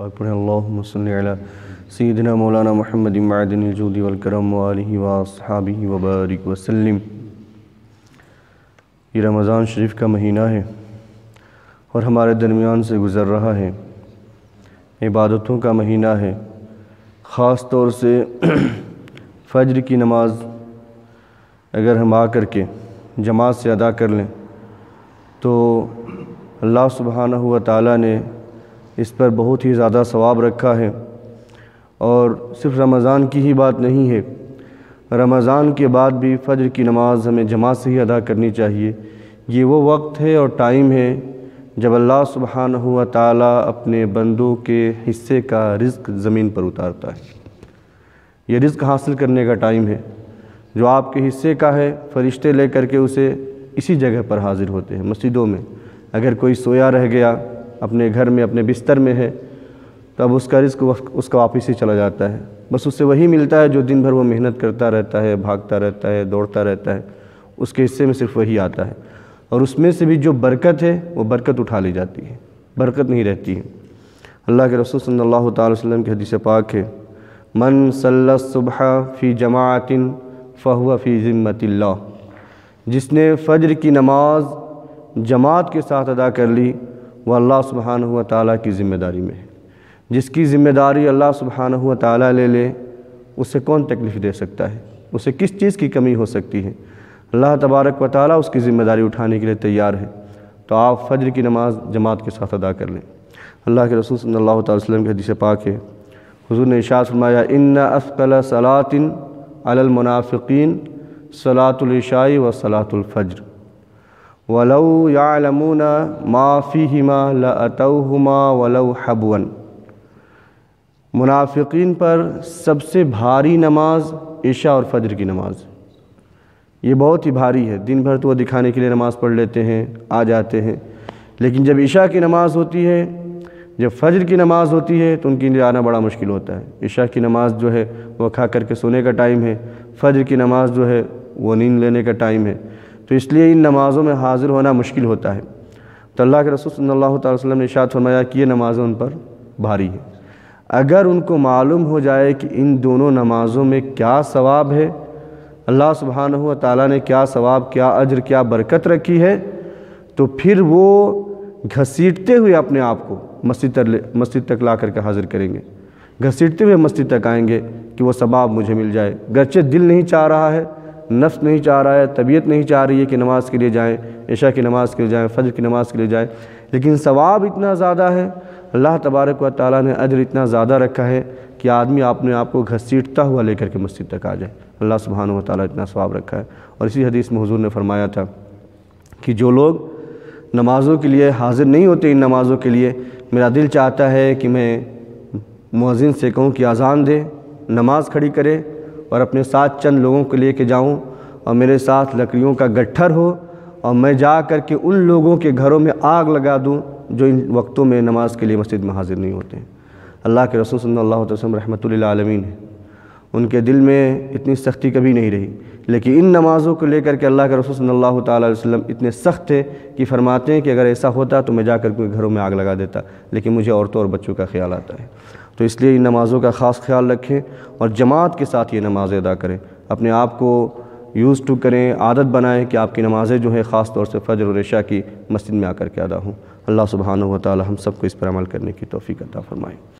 पाक पढ़ें, अल्लाहुम्म सल्लि अला सय्यिदिना मौलाना मुहम्मद मअदिनिल जूदी वल करम व आलिहि व अस्हाबिहि व बारिक वसल्लम ये रमज़ान शरीफ का महीना है और हमारे दरमियान से गुज़र रहा है। इबादतों का महीना है। ख़ास तौर से फजर की नमाज़ अगर हम आ कर के जमात से अदा कर लें तो अल्लाह सुबहानहु व तआला ने इस पर बहुत ही ज़्यादा सवाब रखा है। और सिर्फ़ रमज़ान की ही बात नहीं है, रमज़ान के बाद भी फ़ज्र की नमाज़ हमें जमात से ही अदा करनी चाहिए। ये वो वक्त है और टाइम है जब अल्लाह सुबहानहु व तआला अपने बंदों के हिस्से का रिज़्क ज़मीन पर उतारता है। ये रिज़्क हासिल करने का टाइम है, जो आपके हिस्से का है, फ़रिश्ते ले कर के उसे इसी जगह पर हाज़िर होते हैं, मस्जिदों में। अगर कोई सोया रह गया अपने घर में, अपने बिस्तर में है, तब उसका रिस्क उसका वापस ही चला जाता है। बस उससे वही मिलता है जो दिन भर वो मेहनत करता रहता है, भागता रहता है, दौड़ता रहता है। उसके हिस्से में सिर्फ़ वही आता है। और उसमें से भी जो बरकत है, वो बरकत उठा ली जाती है। बरकत नहीं रहती है। अल्लाह के रसूल सल्लल्लाहु अलैहि वसल्लम की हदीस पाक है, मन सल्ला सुबह फ़ी जमातिन फ़हुआ फ़ी ज़िम्मतिल्लाह। जिसने फ़ज्र की नमाज़ जमात के साथ अदा कर ली वह अल्लाह सुबहानहु व तआला की ज़िम्मेदारी में है। जिसकी ज़िम्मेदारी अल्लाह सुबहानहु व तआला ले ले, उसे कौन तकलीफ़ दे सकता है? उसे किस चीज़ की कमी हो सकती है? अल्लाह तबारक व ताली उसकी ज़िम्मेदारी उठाने के लिए तैयार है। तो आप फ़ज्र की नमाज़ जमात के साथ अदा कर लें। अल्लाह के रसूल सल्लल्लाहु अलैहि वसल्लम के हदीस पाक है। हुजूर ने इरशाद फरमाया इन अफ़ल सलातिन अलमुनाफ़िकीन सलातुलशाई व सलातुलफ़ज्र वलौ यालमून माफ़ीहिमा लअतौहुमा वलौ हबवन। मुनाफिकीन पर सबसे भारी नमाज़ ईशा और फजर की नमाज़। ये बहुत ही भारी है। दिन भर तो वह दिखाने के लिए नमाज़ पढ़ लेते हैं, आ जाते हैं। लेकिन जब ईशा की नमाज़ होती है, जब फजर की नमाज़ होती है तो उनके लिए आना बड़ा मुश्किल होता है। ईशा की नमाज़ जो है वह खा करके सोने का टाइम है। फजर की नमाज़ जो है, वो नींद लेने का टाइम है। तो इसलिए इन नमाज़ों में हाज़िर होना मुश्किल होता है। तो अल्लाह के रसूल सल्लल्लाहु अलैहि वसल्लम ने इशात फरमाया कि ये नमाज़ें उन पर भारी है। अगर उनको मालूम हो जाए कि इन दोनों नमाज़ों में क्या सवाब है, अल्लाह सुबहानहु व तआला ने क्या सवाब, क्या अजर, क्या बरकत रखी है तो फिर वो घसीटते हुए अपने आप को मस्जिद तक मस्जिद तक ला करके हाज़िर करेंगे। घसीटते हुए मस्जिद तक आएँगे कि वो सवाब मुझे मिल जाए। गरचे दिल नहीं चाह रहा है नफ्स नहीं चाह रहा है, तबीयत नहीं चाह रही है कि नमाज़ के लिए जाएँ ईशा की नमाज़ के लिए जाएँ, फजर की नमाज़ के लिए जाएँ। लेकिन सवाब इतना ज़्यादा है, अल्लाह तबारक व ताली ने अजर इतना ज़्यादा रखा है कि आदमी अपने आप को घसीटता हुआ लेकर के मस्जिद तक आ जाए। अल्लाह सुबहान व ताली इतना सवाब रखा है। और इसी हदीस में हुजूर ने फरमाया था कि जो लोग नमाज़ों के लिए हाज़िर नहीं होते इन नमाज़ों के लिए, मेरा दिल चाहता है कि मैं मुअज़िन से कहूँ कि अज़ान दे, नमाज़ खड़ी करे और अपने साथ चंद लोगों को लेके जाऊँ और मेरे साथ लकड़ियों का गट्ठर हो और मैं जा कर के उन लोगों के घरों में आग लगा दूँ जो इन वक्तों में नमाज़ के लिए मस्जिद में हाज़िर नहीं होते हैं। अल्लाह के रसूल सल्लल्लाहु अलैहि वसल्लम रहमतुल्लिल आलमीन है। उनके दिल में इतनी सख्ती कभी नहीं रही। लेकिन इन नमाज़ों को लेकर के अल्लाह के रसूल सल्लल्लाहु अलैहि वसल्लम इतने सख्त थे कि फरमाते हैं कि अगर ऐसा होता तो मैं जाकर के घरों में आग लगा देता। लेकिन मुझे औरतों और बच्चों का ख्याल आता है। तो इसलिए इन नमाज़ों का ख़ास ख्याल रखें और जमात के साथ ये नमाज़ें अदा करें। अपने आप को यूज़ टू करें, आदत बनाएँ कि आपकी नमाज़ें जो है, ख़ास तौर से फ़जर और इशा की मस्जिद में आकर के अदा हों। अल्लाह सुबहान व ताली हम सबको इस पर अमल करने की तोफ़ी अता फ़रमाएँ।